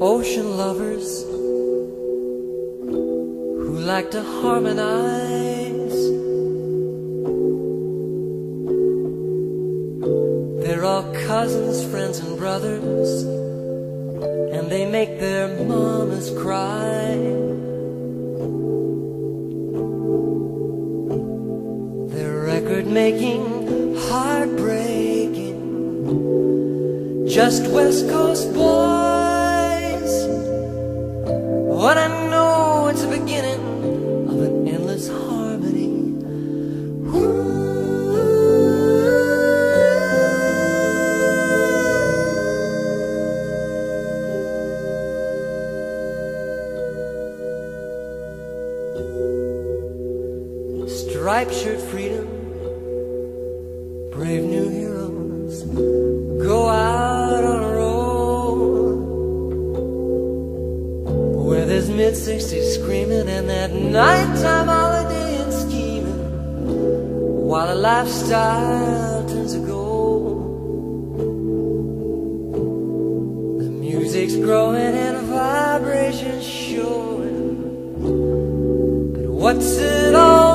Ocean lovers who like to harmonize. They're all cousins, friends, and brothers, and they make their mamas cry. They're record making, heartbreaking, just West Coast boys. What I know, it's the beginning of an endless harmony. Striped shirt freedom, brave new screaming and that nighttime holiday and scheming while a lifestyle turns to gold. The music's growing and a vibration's showing. But what's it all